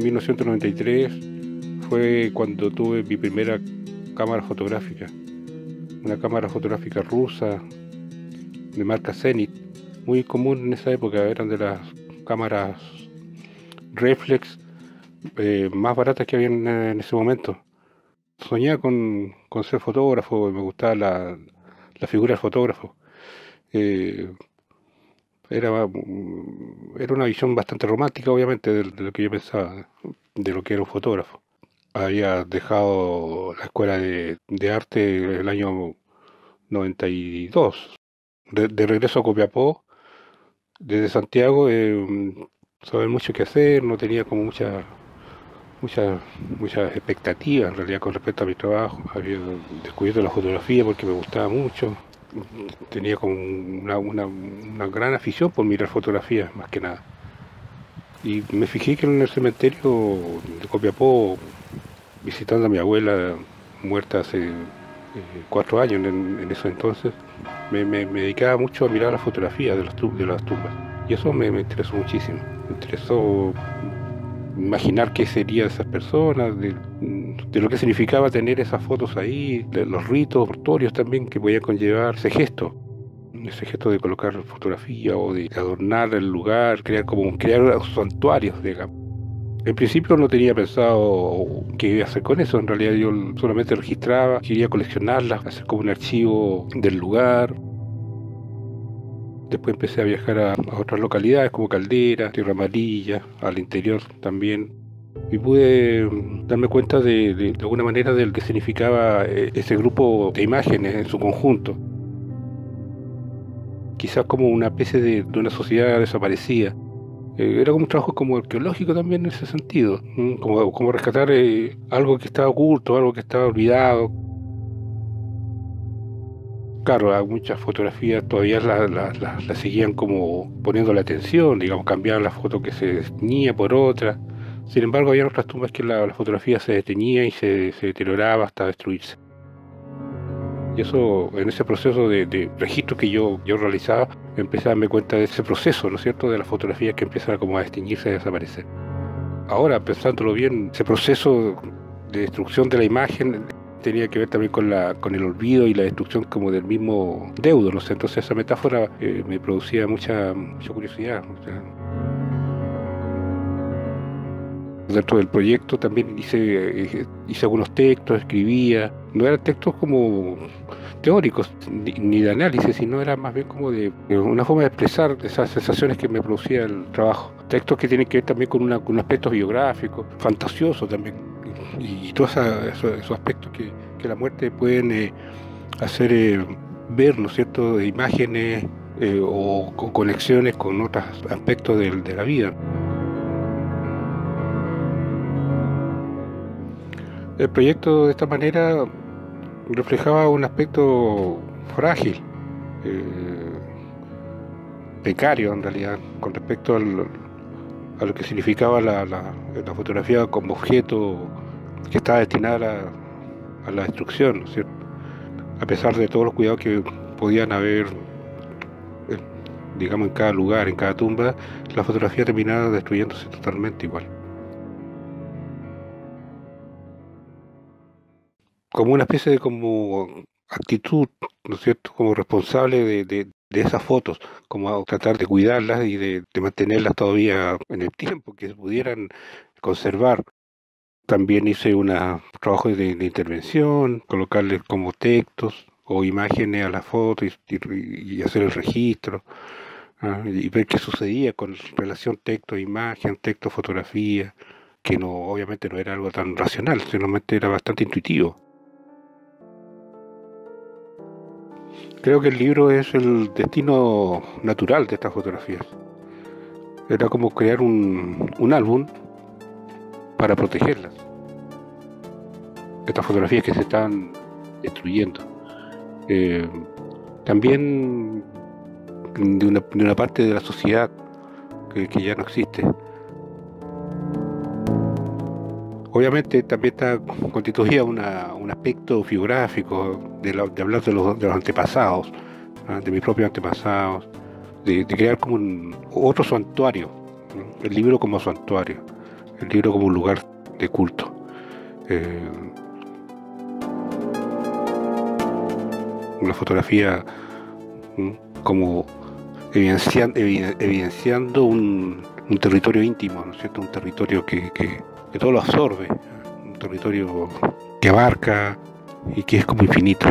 93 fue cuando tuve mi primera cámara fotográfica. Una cámara fotográfica rusa de marca Zenit, muy común en esa época, eran de las cámaras reflex eh, más baratas que había en, ese momento. Soñaba con, ser fotógrafo, me gustaba la, figura del fotógrafo. Eh, era, era una visión bastante romántica, obviamente, de, lo que yo pensaba, de lo que era un fotógrafo. Había dejado la escuela de, arte el año 92. De, de regreso a Copiapó, desde Santiago, eh, saber mucho qué hacer, no tenía como mucha muchas muchas expectativas en realidad con respecto a mi trabajo. Había descubierto la fotografía porque me gustaba mucho. Tenía como una, gran afición por mirar fotografías, más que nada. Y me fijé que en el cementerio de Copiapó, visitando a mi abuela muerta hace eh, cuatro años en, en eso entonces, me, dedicaba mucho a mirar las fotografías de, los, de las tumbas. Y eso me, me interesó muchísimo. Me interesó imaginar qué serían esas personas, de, lo que significaba tener esas fotos ahí, de los ritos mortuorios también que podían conllevar ese gesto, ese gesto de colocar fotografía o de adornar el lugar, crear como crear santuarios, digamos. En principio no tenía pensado qué iba a hacer con eso, en realidad yo solamente registraba, quería coleccionarlas, hacer como un archivo del lugar, Después empecé a viajar a, otras localidades como Caldera, Tierra Amarilla, al interior también. Y pude mm, darme cuenta de, de, alguna manera de lo que significaba eh, ese grupo de imágenes en su conjunto. Quizás como una especie de, una sociedad desaparecida. Eh, era como un trabajo como arqueológico también en ese sentido, como, como rescatar eh, algo que estaba oculto, algo que estaba olvidado, Claro, muchas fotografías todavía las seguían como poniendo la atención, digamos, cambiaban la foto que se tenía por otra. Sin embargo, había otras tumbas que la, fotografía se detenía y se, deterioraba hasta destruirse. Y eso, en ese proceso de, registro que yo, yo realizaba, empecé a darme cuenta de ese proceso, ¿no es cierto?, de las fotografías que empiezan como a extinguirse y a desaparecer. Ahora, pensándolo bien, ese proceso de destrucción de la imagen tenía que ver también con, la, con el olvido y la destrucción como del mismo deudo, ¿no? Entonces esa metáfora eh, me producía mucha, mucha curiosidad. Dentro del proyecto también hice, eh, hice algunos textos, escribía, no eran textos como teóricos ni, de análisis, sino era más bien como de una forma de expresar esas sensaciones que me producía el trabajo. Textos que tienen que ver también con, una, con un aspecto biográfico, fantasioso también y todos esos, aspectos que, la muerte pueden eh, hacer eh, ver, ¿no es cierto?, imágenes eh, o, conexiones con otros aspectos de, la vida. El proyecto de esta manera reflejaba un aspecto frágil, precario en realidad, con respecto a lo que significaba la, la fotografía como objeto que estaba destinada a la, destrucción, cierto? A pesar de todos los cuidados que podían haber, digamos, en cada lugar, en cada tumba, la fotografía terminaba destruyéndose totalmente igual. Como una especie de como actitud, ¿no es cierto?, como responsable de, esas fotos, como tratar de cuidarlas y de, de, mantenerlas todavía en el tiempo, que se pudieran conservar. También hice un trabajo de, intervención, colocarle como textos o imágenes a la foto y, hacer el registro ¿ah? y ver qué sucedía con relación texto-imagen, texto-fotografía, que no obviamente no era algo tan racional, solamente era bastante intuitivo. Creo que el libro es el destino natural de estas fotografías. Era como crear un, álbum para protegerlas. Estas fotografías que se están destruyendo. Eh, también de una, parte de la sociedad que, ya no existe. Obviamente también está constituida una, un aspecto geográfico de, hablar de los, antepasados, ¿ah? de mis propios antepasados, de, crear como un, otro santuario, el libro como santuario el libro como un lugar de culto. Eh, una fotografía como evidenciando, un, territorio íntimo, ¿no es cierto? Un territorio que todo lo absorbe, un territorio que abarca y que es como infinito.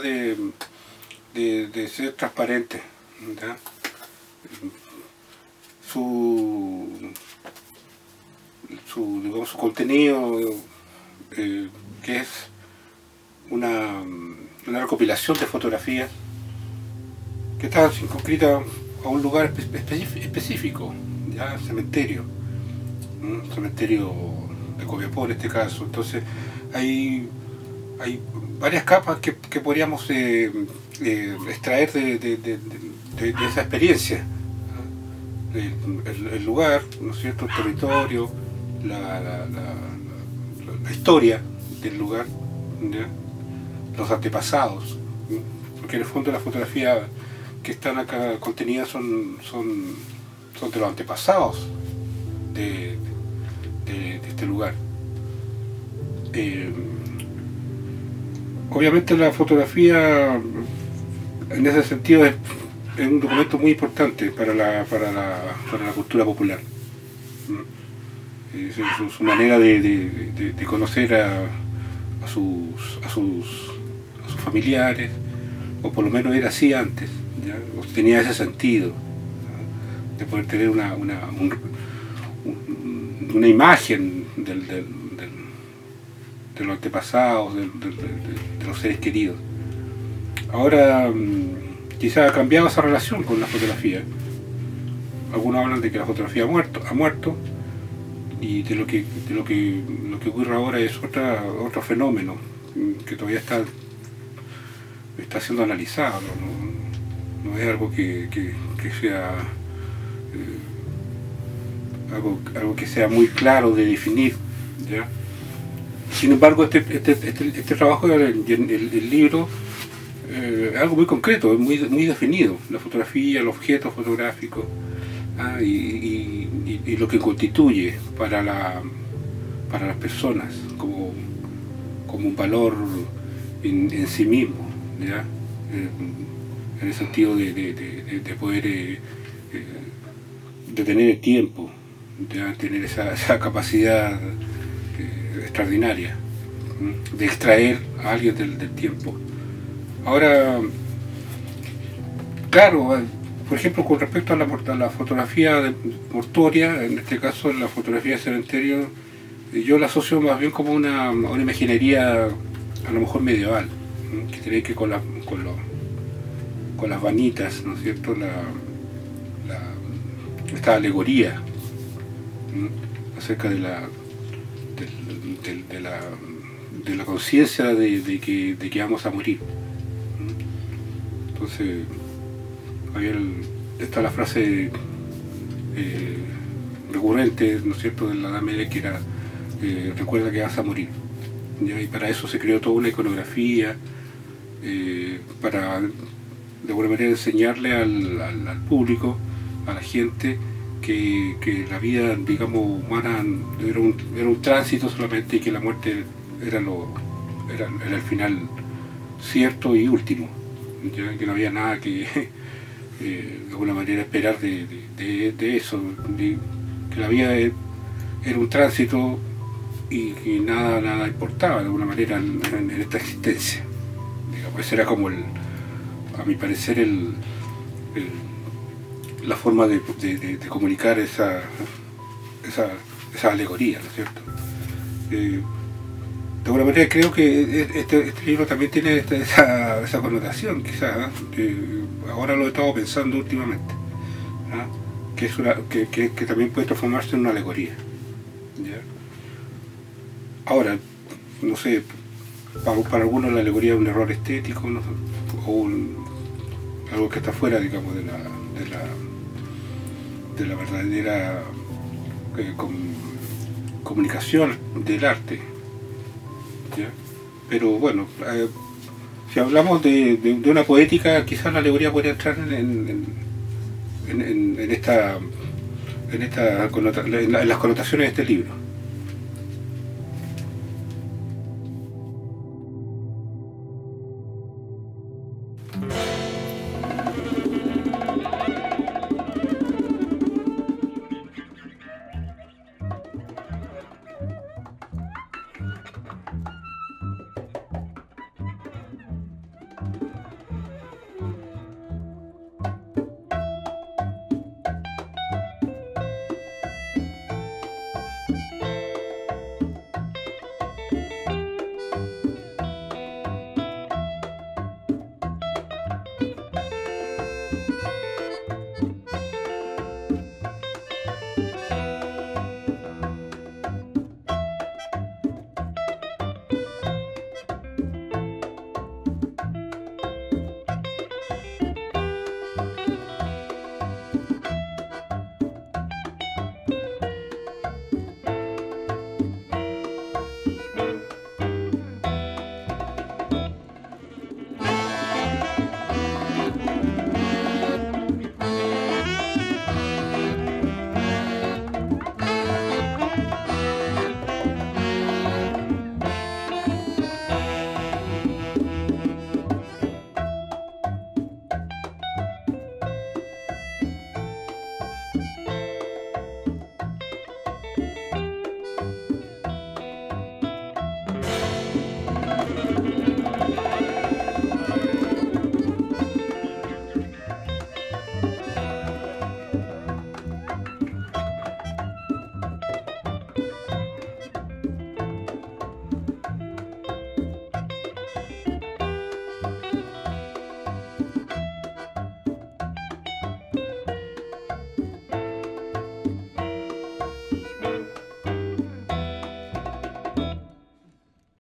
De, ser transparente. Su, su, su contenido, eh, que es una, una, recopilación de fotografías que está circunscrita a un lugar específico, ya cementerio, cementerio de Copiapó en este caso. Entonces hay, hay varias capas que, podríamos eh, eh, extraer de, esa experiencia. El, lugar, ¿no es cierto? el territorio, la, historia del lugar, los antepasados, porque en el fondo las fotografías que están acá contenidas son, son, son de los antepasados de, este lugar. Eh, obviamente la fotografía en ese sentido es, un documento muy importante para la, para la, para la cultura popular. Es, su, manera de, conocer a, a, sus, a, sus, a sus familiares, o por lo menos era así antes, tenía ese sentido, de poder tener una, una, una imagen del de los antepasados, de, los seres queridos. Ahora mm, quizás ha cambiado esa relación con la fotografía. Algunos hablan de que la fotografía ha muerto, ha muerto y de lo que, lo que, lo que ocurre ahora es otro fenómeno mm, que todavía está, está siendo analizado, no, es algo que, sea eh, algo, algo que sea muy claro de definir. ¿ya? Sin embargo, este, este, este, este trabajo, el, libro, eh, algo muy concreto, muy, muy definido. La fotografía, el objeto fotográfico ah, y, lo que constituye para, la, para las personas como, como un valor en, sí mismo, ¿ya? Eh, en el sentido de, poder eh, detener el tiempo, de tener esa, esa capacidad extraordinaria de extraer a alguien del, tiempo. Ahora, claro, por ejemplo, con respecto a la, fotografía de mortoria, en este caso la fotografía de cementerio, yo la asocio más bien como una, una imaginería a lo mejor medieval, que tiene que con, la, con, con las vanitas, ¿no es cierto? Esta alegoría acerca de la, de, la, de la conciencia de, que, de que vamos a morir. Entonces, está la frase eh, recurrente, ¿no es cierto?, de la Dame que era eh, recuerda que vas a morir. Y para eso se creó toda una iconografía, eh, para de alguna manera enseñarle al, al público, a la gente, que, la vida, digamos, humana era un, era un, tránsito solamente y que la muerte era, lo, era, el final cierto y último, que no había nada que eh, de alguna manera esperar de, eso, que la vida era un tránsito y que nada, nada importaba de alguna manera en, esta existencia. Digamos, ese era como el, a mi parecer, el la forma de, comunicar esa, esa, alegoría, ¿no es cierto? Eh, alguna manera creo que este, este libro también tiene esa, esa, connotación, quizás, ahora lo he estado pensando últimamente, que, es que, también puede transformarse en una alegoría. Ahora, no sé, para, algunos la alegoría es un error estético o algo que está fuera, digamos, de de la, de la verdadera eh, comunicación del arte. Pero bueno, eh, si hablamos de, una poética, quizás la alegoría podría entrar en, en, esta, en, esta en las connotaciones de este libro.